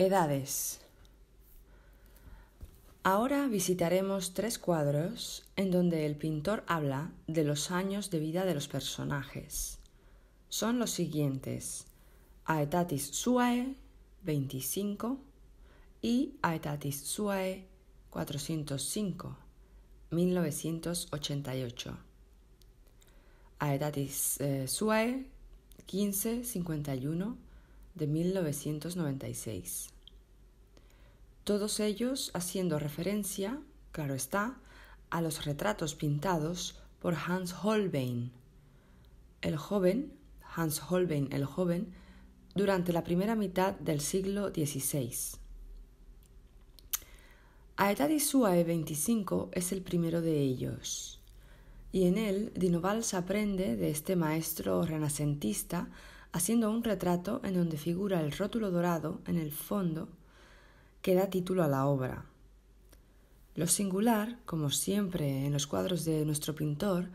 Edades. Ahora visitaremos tres cuadros en donde el pintor habla de los años de vida de los personajes. Son los siguientes: Aetatis Suae 25 y Aetatis Suae 405 1988. Aetatis eh, Suae 1551 de 1996. Todos ellos haciendo referencia, claro está, a los retratos pintados por Hans Holbein. El joven, Hans Holbein el joven, durante la primera mitad del siglo XVI. Aetadi Suae 25 es el primero de ellos, y en él se aprende de este maestro renacentista haciendo un retrato en donde figura el rótulo dorado en el fondo que da título a la obra. Lo singular, como siempre en los cuadros de nuestro pintor,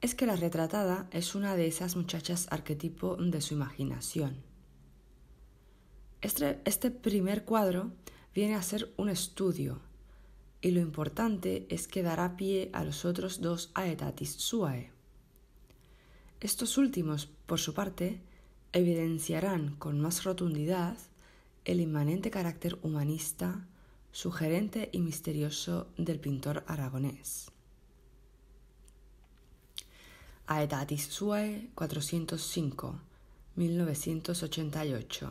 es que la retratada es una de esas muchachas arquetipo de su imaginación. Este, este primer cuadro viene a ser un estudio, y lo importante es que dará pie a los otros dos aetatis suae. Estos últimos, por su parte, evidenciarán con más rotundidad el inmanente carácter humanista, sugerente y misterioso del pintor aragonés. Aetatis Suae 405, 1988.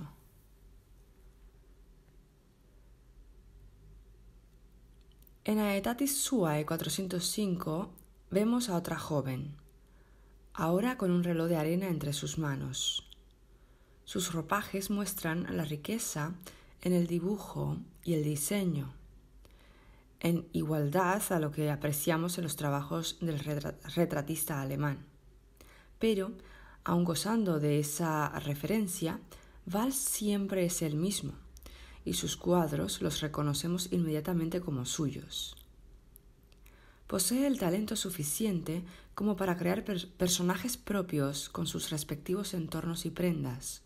En Aetatis Suae 405 vemos a otra joven, ahora con un reloj de arena entre sus manos. Sus ropajes muestran la riqueza en el dibujo y el diseño, en igualdad a lo que apreciamos en los trabajos del retratista alemán. Pero, aun gozando de esa referencia, Valls siempre es el mismo, y sus cuadros los reconocemos inmediatamente como suyos. Posee el talento suficiente como para crear personajes propios con sus respectivos entornos y prendas,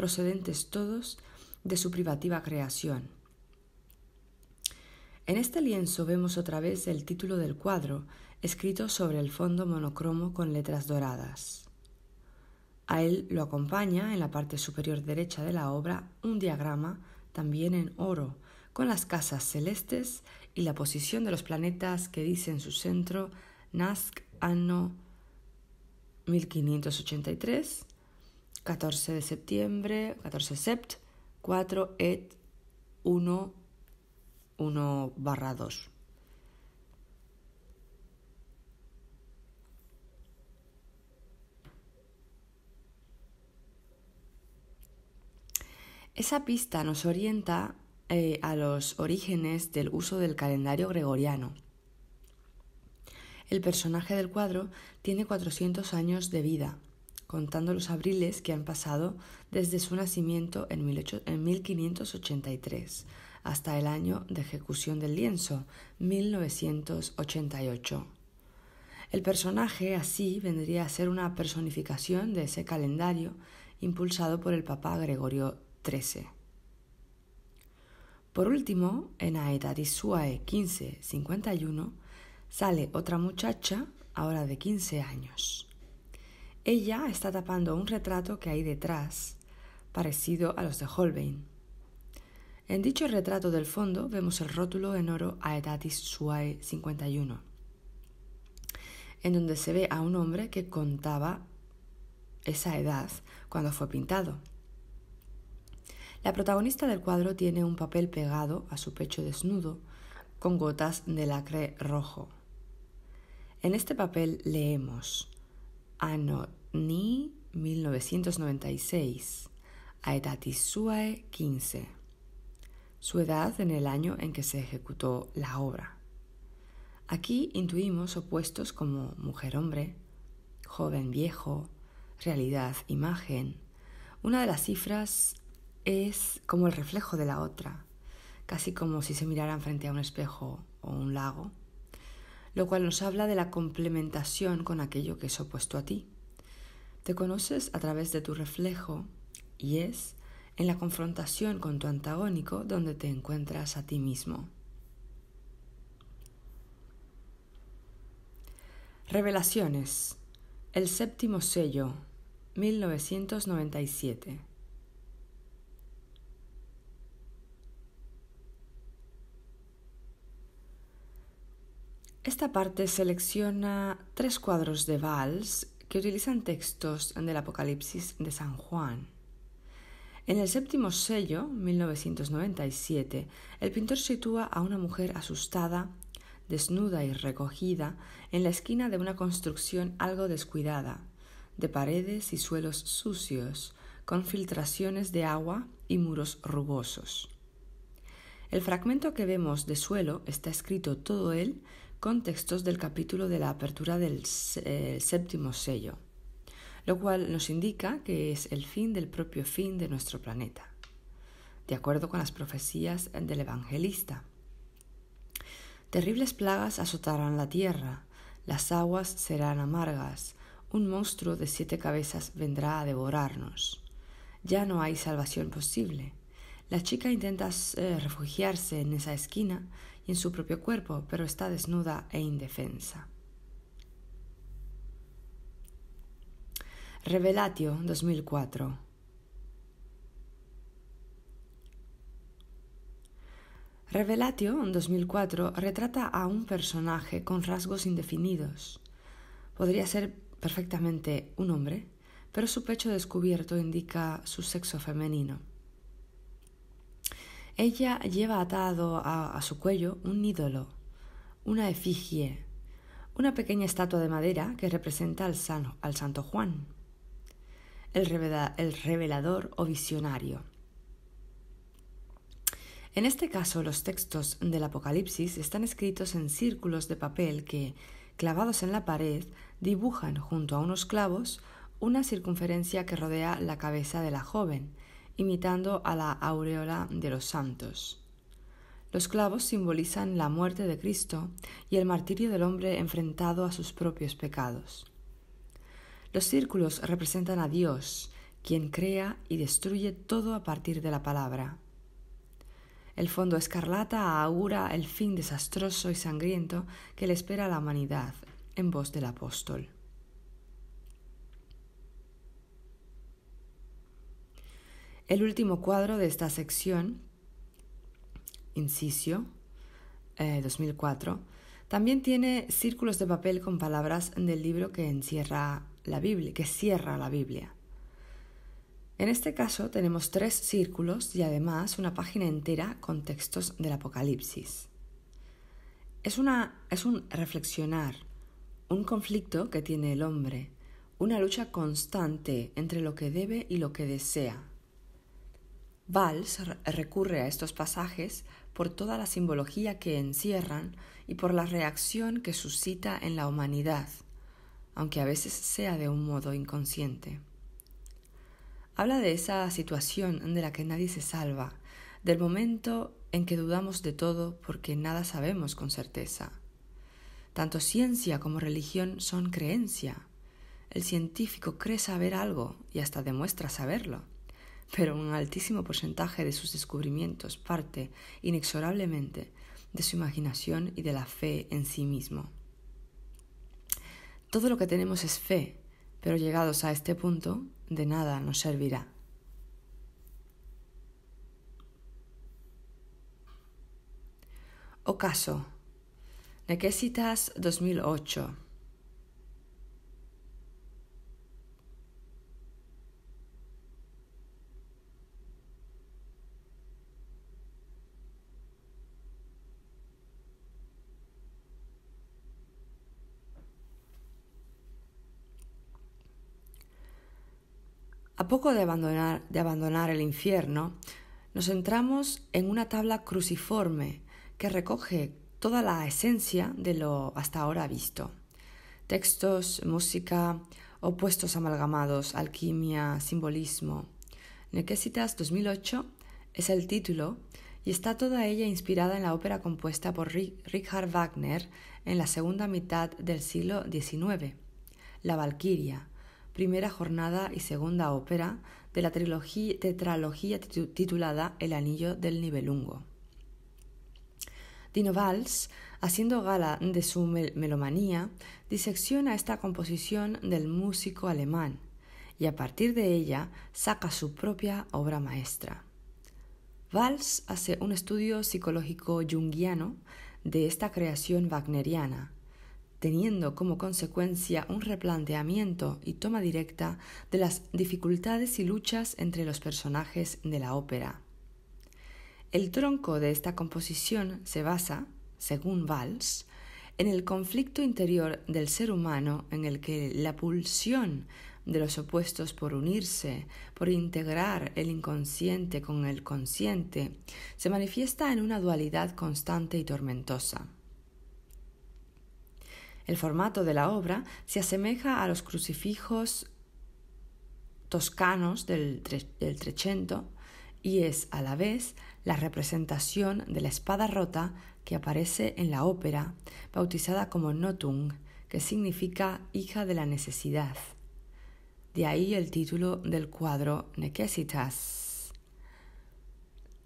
procedentes todos de su privativa creación. En este lienzo vemos otra vez el título del cuadro, escrito sobre el fondo monocromo con letras doradas. A él lo acompaña, en la parte superior derecha de la obra, un diagrama, también en oro, con las casas celestes y la posición de los planetas que dice en su centro Nask anno 1583 14 de septiembre, 14 sept, 4 et 1, 1 barra 2. Esa pista nos orienta eh, a los orígenes del uso del calendario gregoriano. El personaje del cuadro tiene 400 años de vida, contando los abriles que han pasado desde su nacimiento en, 1583 hasta el año de ejecución del lienzo, 1988. El personaje así vendría a ser una personificación de ese calendario impulsado por el Papa Gregorio XIII. Por último, en Aetatis Suae 1551 sale otra muchacha, ahora de 15 años. Ella está tapando un retrato que hay detrás, parecido a los de Holbein. En dicho retrato del fondo vemos el rótulo en oro Aetatis Suae 51, en donde se ve a un hombre que contaba esa edad cuando fue pintado. La protagonista del cuadro tiene un papel pegado a su pecho desnudo con gotas de lacre rojo. En este papel leemos Anno ni 1996, Aetatis Suae 15, su edad en el año en que se ejecutó la obra. Aquí intuimos opuestos como mujer-hombre, joven-viejo, realidad-imagen. Una de las cifras es como el reflejo de la otra, casi como si se miraran frente a un espejo o un lago lo cual nos habla de la complementación con aquello que es opuesto a ti. Te conoces a través de tu reflejo y es en la confrontación con tu antagónico donde te encuentras a ti mismo. Revelaciones. El séptimo sello. 1997. Esta parte selecciona tres cuadros de Vals que utilizan textos del Apocalipsis de San Juan. En el séptimo sello, 1997, el pintor sitúa a una mujer asustada, desnuda y recogida en la esquina de una construcción algo descuidada, de paredes y suelos sucios, con filtraciones de agua y muros rugosos. El fragmento que vemos de suelo está escrito todo él con textos del capítulo de la apertura del eh, séptimo sello, lo cual nos indica que es el fin del propio fin de nuestro planeta, de acuerdo con las profecías del evangelista. Terribles plagas azotarán la tierra, las aguas serán amargas, un monstruo de siete cabezas vendrá a devorarnos. Ya no hay salvación posible. La chica intenta eh, refugiarse en esa esquina en su propio cuerpo, pero está desnuda e indefensa. Revelatio 2004 Revelatio 2004 retrata a un personaje con rasgos indefinidos. Podría ser perfectamente un hombre, pero su pecho descubierto indica su sexo femenino. Ella lleva atado a, su cuello un ídolo, una efigie, una pequeña estatua de madera que representa al, al Santo Juan, el, el revelador o visionario. En este caso, los textos del Apocalipsis están escritos en círculos de papel que, clavados en la pared, dibujan junto a unos clavos una circunferencia que rodea la cabeza de la joven imitando a la aureola de los santos. Los clavos simbolizan la muerte de Cristo y el martirio del hombre enfrentado a sus propios pecados. Los círculos representan a Dios, quien crea y destruye todo a partir de la palabra. El fondo escarlata augura el fin desastroso y sangriento que le espera a la humanidad, en voz del apóstol. El último cuadro de esta sección, Incisio, 2004, eh, también tiene círculos de papel con palabras del libro que encierra la Biblia, que cierra la Biblia. En este caso tenemos tres círculos y además una página entera con textos del Apocalipsis. Es, una, es un reflexionar, un conflicto que tiene el hombre, una lucha constante entre lo que debe y lo que desea, Valls recurre a estos pasajes por toda la simbología que encierran y por la reacción que suscita en la humanidad, aunque a veces sea de un modo inconsciente. Habla de esa situación de la que nadie se salva, del momento en que dudamos de todo porque nada sabemos con certeza. Tanto ciencia como religión son creencia. El científico cree saber algo y hasta demuestra saberlo pero un altísimo porcentaje de sus descubrimientos parte inexorablemente de su imaginación y de la fe en sí mismo. Todo lo que tenemos es fe, pero llegados a este punto, de nada nos servirá. Ocaso. Necesitas 2008. Poco de abandonar, el infierno, nos centramos en una tabla cruciforme que recoge toda la esencia de lo hasta ahora visto. Textos, música, opuestos amalgamados, alquimia, simbolismo. Necesitas 2008 es el título y está toda ella inspirada en la ópera compuesta por Richard Wagner en la segunda mitad del siglo XIX, La Valquiria, primera jornada y segunda ópera de la tetralogía titulada El Anillo del Nibelungo. Dino Valls, haciendo gala de su melomanía, disecciona esta composición del músico alemán y a partir de ella saca su propia obra maestra. Valls hace un estudio psicológico junguiano de esta creación wagneriana, teniendo como consecuencia un replanteamiento y toma directa de las dificultades y luchas entre los personajes de la ópera. El tronco de esta composición se basa, según Valls, en el conflicto interior del ser humano en el que la pulsión de los opuestos por unirse, por integrar el inconsciente con el consciente, se manifiesta en una dualidad constante y tormentosa. El formato de la obra se asemeja a los crucifijos toscanos del, Trecento y es a la vez la representación de la espada rota que aparece en la ópera, bautizada como Notung, que significa hija de la necesidad. De ahí el título del cuadro Necesitas.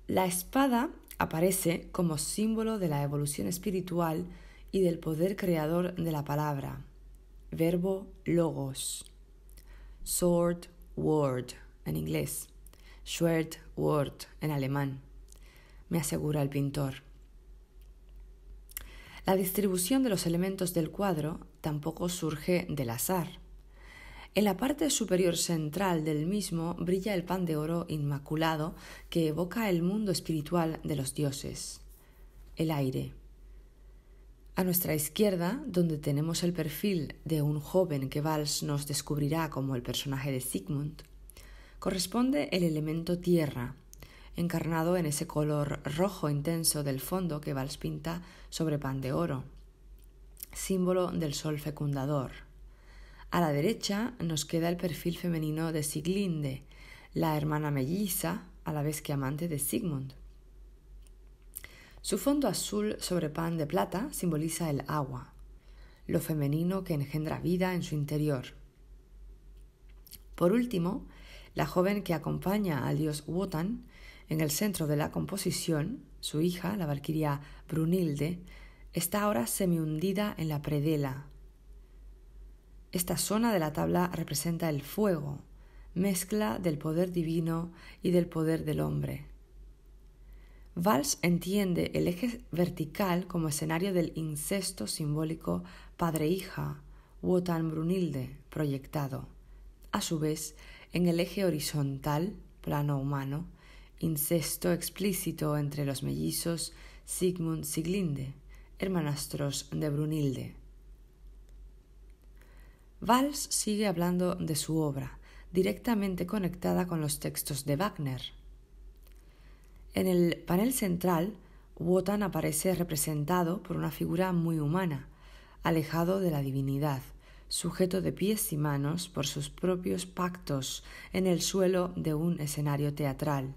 La espada aparece como símbolo de la evolución espiritual y del poder creador de la palabra. Verbo logos. Sword, word en inglés. Schwert, word en alemán me asegura el pintor. La distribución de los elementos del cuadro tampoco surge del azar. En la parte superior central del mismo brilla el pan de oro inmaculado que evoca el mundo espiritual de los dioses, el aire. A nuestra izquierda, donde tenemos el perfil de un joven que Valls nos descubrirá como el personaje de Sigmund, corresponde el elemento tierra, encarnado en ese color rojo intenso del fondo que Valls pinta sobre pan de oro, símbolo del sol fecundador. A la derecha nos queda el perfil femenino de Siglinde, la hermana melliza, a la vez que amante de Sigmund. Su fondo azul sobre pan de plata simboliza el agua, lo femenino que engendra vida en su interior. Por último, la joven que acompaña al dios Wotan en el centro de la composición, su hija, la valquiria Brunilde, está ahora semi-hundida en la predela. Esta zona de la tabla representa el fuego, mezcla del poder divino y del poder del hombre. Valls entiende el eje vertical como escenario del incesto simbólico padre-hija, Wotan Brunilde, proyectado. A su vez, en el eje horizontal, plano humano, incesto explícito entre los mellizos Sigmund Siglinde, hermanastros de Brunilde. Valls sigue hablando de su obra, directamente conectada con los textos de Wagner. En el panel central, Wotan aparece representado por una figura muy humana, alejado de la divinidad, sujeto de pies y manos por sus propios pactos en el suelo de un escenario teatral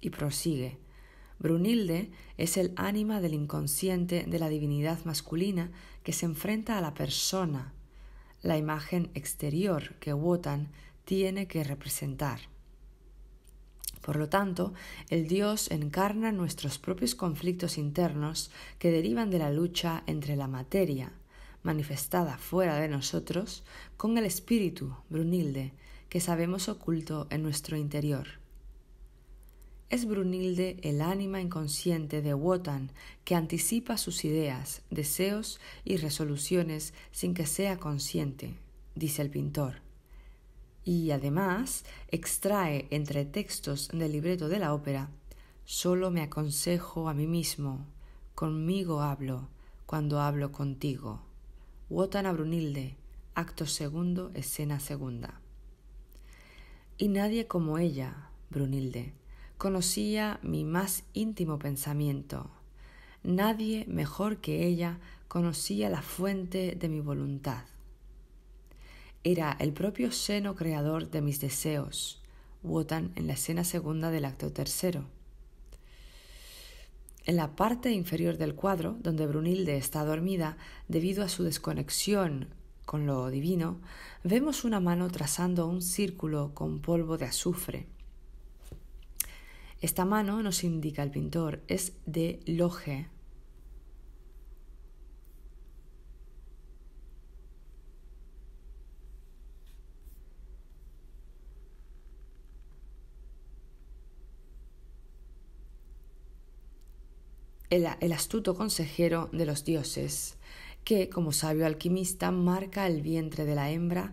y prosigue. Brunilde es el ánima del inconsciente de la divinidad masculina que se enfrenta a la persona, la imagen exterior que Wotan tiene que representar. Por lo tanto, el Dios encarna nuestros propios conflictos internos que derivan de la lucha entre la materia, manifestada fuera de nosotros, con el espíritu, Brunilde, que sabemos oculto en nuestro interior. Es Brunilde el ánima inconsciente de Wotan que anticipa sus ideas, deseos y resoluciones sin que sea consciente, dice el pintor. Y además extrae entre textos del libreto de la ópera Solo me aconsejo a mí mismo, conmigo hablo, cuando hablo contigo. Wotan a Brunilde, acto segundo, escena segunda. Y nadie como ella, Brunilde, conocía mi más íntimo pensamiento. Nadie mejor que ella conocía la fuente de mi voluntad. Era el propio seno creador de mis deseos, Wotan en la escena segunda del acto tercero. En la parte inferior del cuadro, donde Brunilde está dormida debido a su desconexión con lo divino, vemos una mano trazando un círculo con polvo de azufre. Esta mano, nos indica el pintor, es de Loge. El, astuto consejero de los dioses, que, como sabio alquimista, marca el vientre de la hembra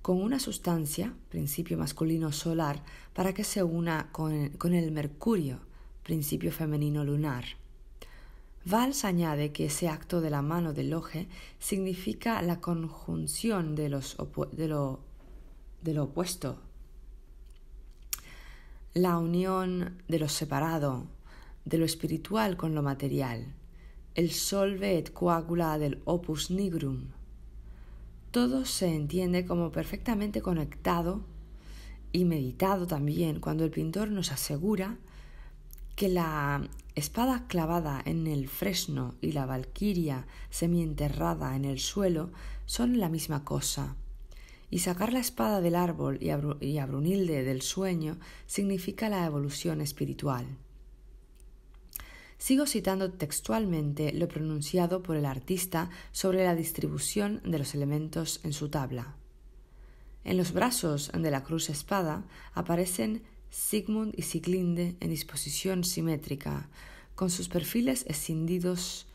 con una sustancia, principio masculino solar, para que se una con, el mercurio, principio femenino lunar. Valls añade que ese acto de la mano del loje significa la conjunción de, los de, lo, de lo opuesto, la unión de lo separado, de lo espiritual con lo material, el solve et coagula del opus nigrum. Todo se entiende como perfectamente conectado y meditado también cuando el pintor nos asegura que la espada clavada en el fresno y la valquiria semienterrada en el suelo son la misma cosa. Y sacar la espada del árbol y a Brunilde del sueño significa la evolución espiritual. Sigo citando textualmente lo pronunciado por el artista sobre la distribución de los elementos en su tabla. En los brazos de la cruz espada aparecen Sigmund y Siglinde en disposición simétrica, con sus perfiles escindidos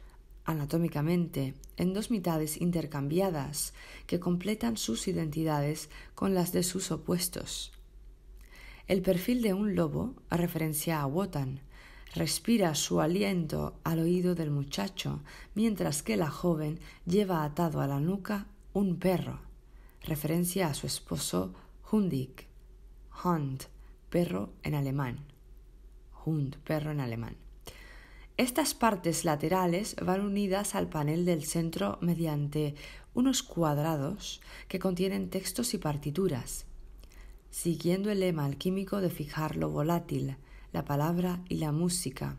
anatómicamente en dos mitades intercambiadas que completan sus identidades con las de sus opuestos. El perfil de un lobo referencia a Wotan, respira su aliento al oído del muchacho, mientras que la joven lleva atado a la nuca un perro, referencia a su esposo Hundik, Hund, perro en alemán. Hund, perro en alemán. Estas partes laterales van unidas al panel del centro mediante unos cuadrados que contienen textos y partituras, siguiendo el lema alquímico de fijar lo volátil, la palabra y la música.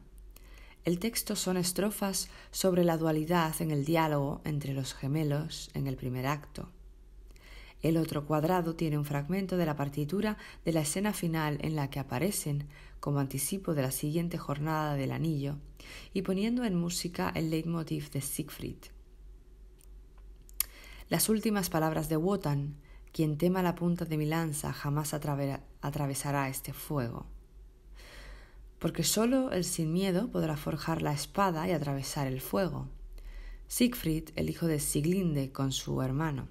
El texto son estrofas sobre la dualidad en el diálogo entre los gemelos en el primer acto. El otro cuadrado tiene un fragmento de la partitura de la escena final en la que aparecen, como anticipo de la siguiente jornada del anillo, y poniendo en música el leitmotiv de Siegfried. Las últimas palabras de Wotan, quien tema la punta de mi lanza jamás atravesará este fuego porque sólo el sin miedo podrá forjar la espada y atravesar el fuego. Siegfried, el hijo de Siglinde, con su hermano.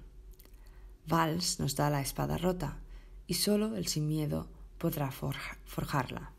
Vals nos da la espada rota, y sólo el sin miedo podrá forjarla.